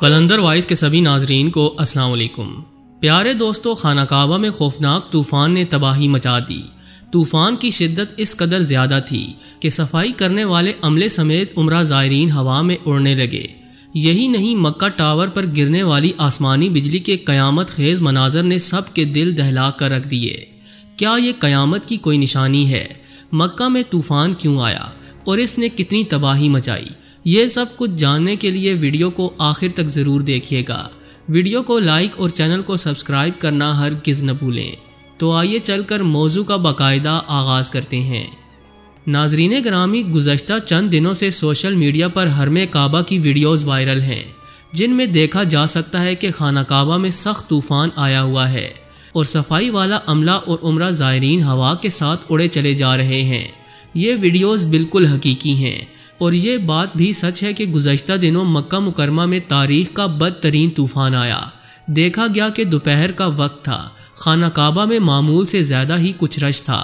कलंदर vice के सभी नाजरीन को अस्सलाम वालेकुम। प्यारे दोस्तों, खाना काबा में खौफनाक तूफ़ान ने तबाही मचा दी। तूफ़ान की शिद्दत इस कदर ज़्यादा थी कि सफ़ाई करने वाले अमले समेत उम्र ज़ायरीन हवा में उड़ने लगे। यही नहीं, मक्का टावर पर गिरने वाली आसमानी बिजली के कयामत खेज़ मनाजर ने सब के दिल दहला कर रख दिए। क्या ये कयामत की कोई निशानी है? मक्का में तूफ़ान क्यों आया और इसने कितनी तबाही मचाई? ये सब कुछ जानने के लिए वीडियो को आखिर तक ज़रूर देखिएगा। वीडियो को लाइक और चैनल को सब्सक्राइब करना हर किस न भूलें। तो आइए चलकर मौजू का बाकायदा आगाज़ करते हैं। नाजरीन ग्रामी, गुजशत चंद दिनों से सोशल मीडिया पर हरम काबा की वीडियोस वायरल हैं, जिनमें देखा जा सकता है कि खाना काबा में सख्त तूफ़ान आया हुआ है। और सफ़ाई वाला अमला और उम्र ज़ायरीन हवा के साथ उड़े चले जा रहे हैं। ये वीडियोस बिल्कुल हकीकी हैं और ये बात भी सच है कि गुजशत दिनों मक्का मुकरमा में तारीख का बदतरीन तूफ़ान आया। देखा गया कि दोपहर का वक्त था। खाना काबा में मामूल से ज़्यादा ही कुछ रश था।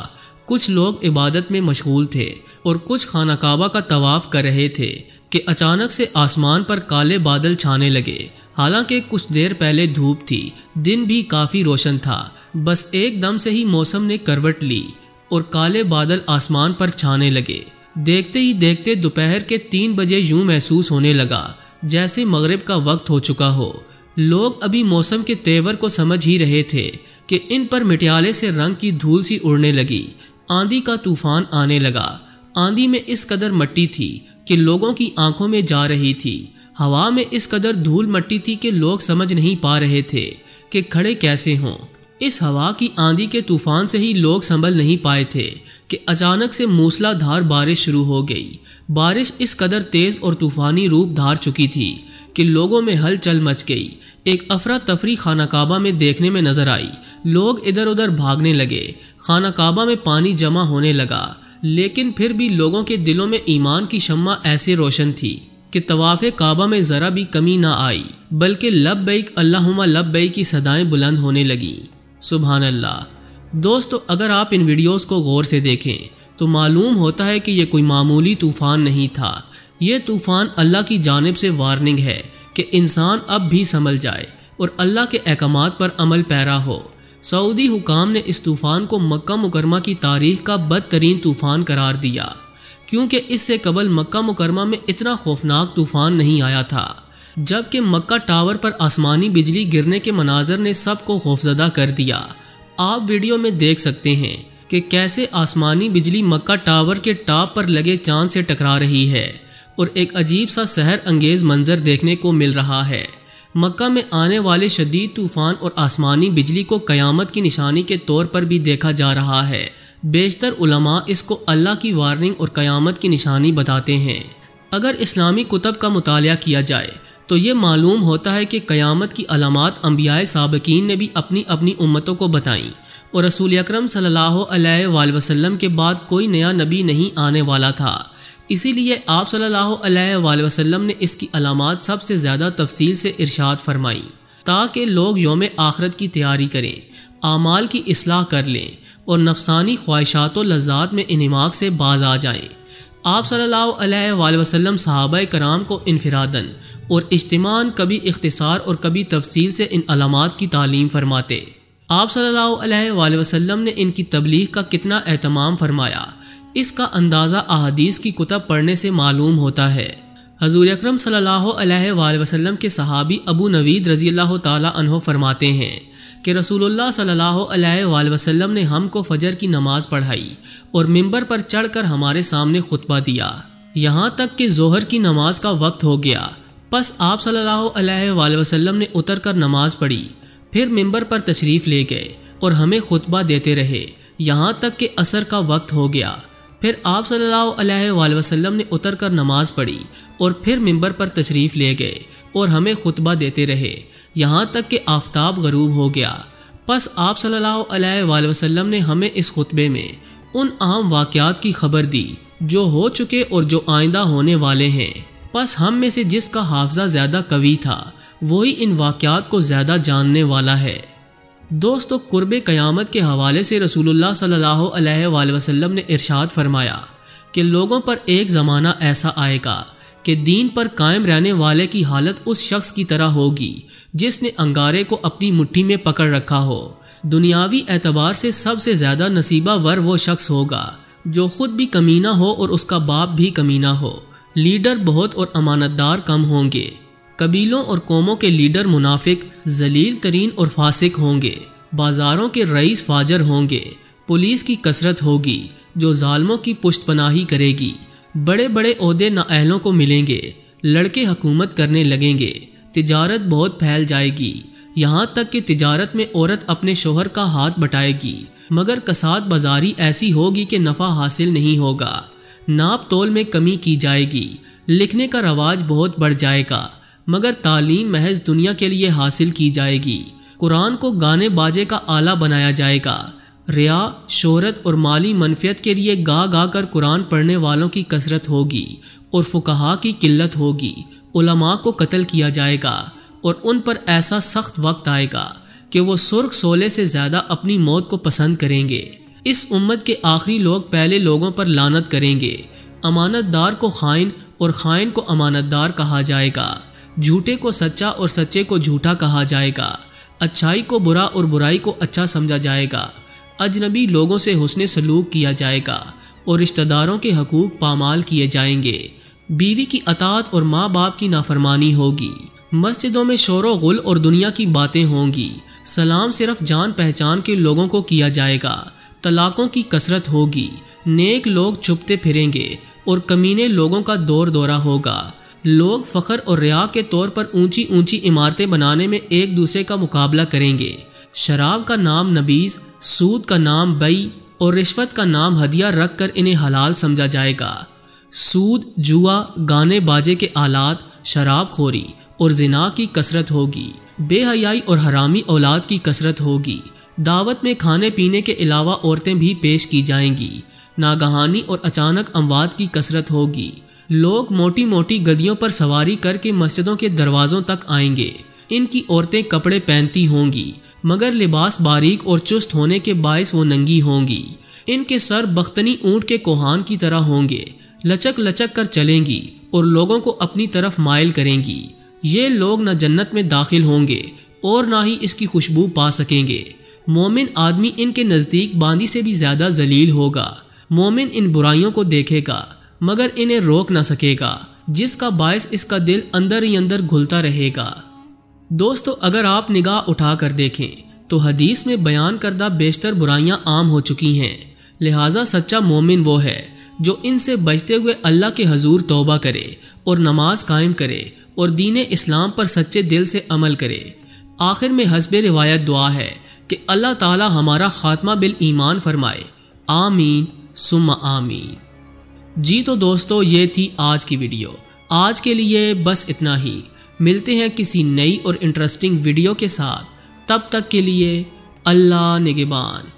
कुछ लोग इबादत में मशगूल थे और कुछ खाना काबा का तवाफ़ कर रहे थे कि अचानक से आसमान पर काले बादल छाने लगे। हालाँकि कुछ देर पहले धूप थी, दिन भी काफ़ी रोशन था। बस एकदम से ही मौसम ने करवट ली और काले बादल आसमान पर छाने लगे। देखते ही देखते दोपहर के तीन बजे यूँ महसूस होने लगा, जैसे मगरिब का वक्त हो चुका हो। लोग अभी मौसम के तेवर को समझ ही रहे थे कि इन पर मिटियाले से रंग की धूल सी उड़ने लगी। आंधी का तूफ़ान आने लगा। आंधी में इस कदर मट्टी थी कि लोगों की आँखों में जा रही थी। हवा में इस कदर धूल मट्टी थी कि लोग समझ नहीं पा रहे थे कि खड़े कैसे हों। इस हवा की आंधी के तूफ़ान से ही लोग संभल नहीं पाए थे कि अचानक से मूसलाधार बारिश शुरू हो गई। बारिश इस कदर तेज और तूफानी रूप धार चुकी थी कि लोगों में हलचल मच गई। एक अफरा तफरी खाना काबा में देखने में नज़र आई। लोग इधर उधर भागने लगे। खाना काबा में पानी जमा होने लगा। लेकिन फिर भी लोगों के दिलों में ईमान की शम्मा ऐसे रोशन थी। कि तवाफ़ काबा में ज़रा भी कमी ना आई, बल्कि लब बैक अल्लाहुम्मा लब बैक की सदाएँ बुलंद होने लगी। सुबहान अल्लाह दोस्तों, अगर आप इन वीडियोस को गौर से देखें तो मालूम होता है कि यह कोई मामूली तूफ़ान नहीं था। यह तूफ़ान अल्लाह की जानब से वार्निंग है कि इंसान अब भी संभल जाए और अल्लाह के अहकाम पर अमल पैरा हो। सऊदी हुकाम ने इस तूफ़ान को मक्का मुकरमा की तारीख का बदतरीन तूफ़ान करार दिया। क्योंकि इससे कबल मक्का मुकरमा में इतना खौफनाक तूफ़ान नहीं आया था, जबकि मक्का टावर पर आसमानी बिजली गिरने के मनाजर ने सबको खौफजदा कर दिया। आप वीडियो में देख सकते हैं कि कैसे आसमानी बिजली मक्का टावर के टॉप पर लगे चाँद से टकरा रही है और एक अजीब सा सहर अंगेज मंजर देखने को मिल रहा है। मक्का में आने वाले शदीद तूफ़ान और आसमानी बिजली को कयामत की निशानी के तौर पर भी देखा जा रहा है। बेशतर उलमा इसको अल्लाह की वार्निंग और क़यामत की निशानी बताते हैं। अगर इस्लामी कुतब का मुताल किया जाए तो ये मालूम होता है कि क़यामत की अलामत अम्बिया सबकीन ने भी अपनी अपनी उम्मतों को बताई और रसूल अक्रम वसल्लम के बाद कोई नया नबी नहीं आने वाला था। इसीलिए आप सल्लल्लाहु अलैहि वसल्लम ने इसकी अलामत सबसे ज़्यादा तफसील से इरशाद फरमाई, ताकि लोग योम आखरत की तैयारी करें, आमाल की असलाह कर लें और नफसानी ख्वाहिशात लज्जात में इनमाक से बाज आ जाएँ। आप अलैहि वसल्लम सहाबा कराम को इनफरादन और इज्तमान कभी इख्तिसार और कभी तफसील से इन अलामत की तालीम फरमाते। आप अलैहि वसल्लम ने इनकी तबलीग का कितना अहतमाम फरमाया। इसका अंदाज़ा अहदीस की कुतब पढ़ने से मालूम होता है। हजूर अक्रम अलैहि वसल्लम के सहाबी अबू नवीद रज़ी अल्लाह फरमाते हैं कि रसूलुल्लाह सल्लल्लाहु अलैहि वसल्लम ने हमको फजर की नमाज़ पढ़ाई और मिंबर पर चढ़कर हमारे सामने खुतबा दिया। यहाँ तक कि जोहर की नमाज़ का वक्त हो गया। बस आप सल्लल्लाहु अलैहि वसल्लम ने उतर कर नमाज़ पढ़ी, फिर मिंबर पर तशरीफ़ ले गए और हमें खुतबा देते रहे। यहाँ तक कि असर का वक्त हो गया। फिर आप सल्लल्लाहु अलैहि वसल्लम ने उतर कर नमाज़ पढ़ी और फिर मिंबर पर तशरीफ़ ले गए और हमें खुतबा देते रहे। यहाँ तक कि आफ्ताब गरूब हो गया। बस आप सल्लल्लाहु अलैहि वसल्लम ने हमें इस खुतबे में उन आम वाक़ात की खबर दी, जो हो चुके और जो आइंदा होने वाले हैं। बस हम में से जिसका हाफजा ज़्यादा कवि था, वही इन वाक़ात को ज़्यादा जानने वाला है। दोस्तों, कुर्ब क़यामत के हवाले से रसूलुल्लाह सल्लल्लाहु अलैहि वसल्लम ने इरशाद फरमाया कि लोगों पर एक ज़माना ऐसा आएगा कि दीन पर कायम रहने वाले की हालत उस शख्स की तरह होगी, जिसने अंगारे को अपनी मुट्ठी में पकड़ रखा हो। दुनियावी एतबार से सबसे ज़्यादा नसीबा वर वो शख्स होगा, जो खुद भी कमीना हो और उसका बाप भी कमीना हो। लीडर बहुत और अमानतदार कम होंगे। कबीलों और कौमों के लीडर मुनाफिक, जलील तरीन और फासिक होंगे। बाजारों के रईस फाजर होंगे। पुलिस की कसरत होगी, जो जालमों की पुष्ट पनाही करेगी। बड़े बड़े अहदे नाअहलों को मिलेंगे। लड़के हुकूमत करने लगेंगे। तिजारत बहुत फैल जाएगी। यहाँ तक कि तिजारत में औरत अपने शोहर का हाथ बटाएगी। मगर कसाद बाजारी ऐसी होगी कि नफ़ा हासिल नहीं होगा। नाप तोल में कमी की जाएगी। लिखने का रवाज बहुत बढ़ जाएगा। मगर तालीम महज दुनिया के लिए हासिल की जाएगी। कुरान को गाने बाजे का आला बनाया जाएगा। रिया, शोहरत और माली मनफियत के लिए गा गा कर कुरान पढ़ने वालों की कसरत होगी और फुकाहा की किल्लत होगी। उलमा को कत्ल किया जाएगा और उन पर ऐसा सख्त वक्त आएगा कि वो सुर्ख सोले से ज़्यादा अपनी मौत को पसंद करेंगे। इस उम्मत के आखिरी लोग पहले लोगों पर लानत करेंगे। अमानतदार को खाइन और खाइन को अमानतदार कहा जाएगा। झूठे को सच्चा और सच्चे को झूठा कहा जाएगा। अच्छाई को बुरा और बुराई को अच्छा समझा जाएगा। अजनबी लोगों से हुसन सलूक किया जाएगा और रिश्तेदारों के हकूक पामाल किए जाएँगे। बीवी की अतात और माँ बाप की नाफरमानी होगी। मस्जिदों में शोर गुल और दुनिया की बातें होंगी। सलाम सिर्फ़ जान पहचान के लोगों को किया जाएगा। तलाकों की कसरत होगी। नेक लोग छुपते फिरेंगे और कमीने लोगों का दौर दौरा होगा। लोग फ़ख्र और रिया के तौर पर ऊँची ऊँची इमारतें बनाने में एक दूसरे का मुकाबला करेंगे। शराब का नाम नबीज सूद का नाम बई और रिश्वत का नाम हदिया रख कर इन्हें हलाल समझा जाएगा। सूद, जुआ, गाने बाजे के आलात शराब खोरी और जिना की कसरत होगी। बेहयाई और हरामी औलाद की कसरत होगी। दावत में खाने पीने के अलावा औरतें भी पेश की जाएँगी। नागहानी और अचानक अमवात की कसरत होगी। लोग मोटी मोटी गदियों पर सवारी करके मस्जिदों के दरवाजों तक आएँगे। इनकी औरतें कपड़े पहनती होंगी। मगर लिबास बारीक और चुस्त होने के बायस वो नंगी होंगी। इनके सर बख्तनी ऊँट के कोहान की तरह होंगे। लचक लचक कर चलेंगी और लोगों को अपनी तरफ़ मायल करेंगी। ये लोग न जन्नत में दाखिल होंगे और ना ही इसकी खुशबू पा सकेंगे। मोमिन आदमी इनके नज़दीक बांदी से भी ज़्यादा जलील होगा। मोमिन इन बुराइयों को देखेगा, मगर इन्हें रोक ना सकेगा, जिसका बायस इसका दिल अंदर ही अंदर घुलता रहेगा। दोस्तों, अगर आप निगाह उठा कर देखें तो हदीस में बयान करदा बेशतर बुराइयाँ आम हो चुकी हैं। लिहाजा सच्चा मोमिन वो है, जो इनसे बचते हुए अल्लाह के हजूर तौबा करे और नमाज़ कायम करे और दीन इस्लाम पर सच्चे दिल से अमल करे। आखिर में हसब रिवायत दुआ है कि अल्लाह ताला हमारा खात्मा बिल ईमान फरमाए। आमीन सुम आमीन। जी तो दोस्तों, ये थी आज की वीडियो। आज के लिए बस इतना ही। मिलते हैं किसी नई और इंटरेस्टिंग वीडियो के साथ। तब तक के लिए अल्लाह निगेबान।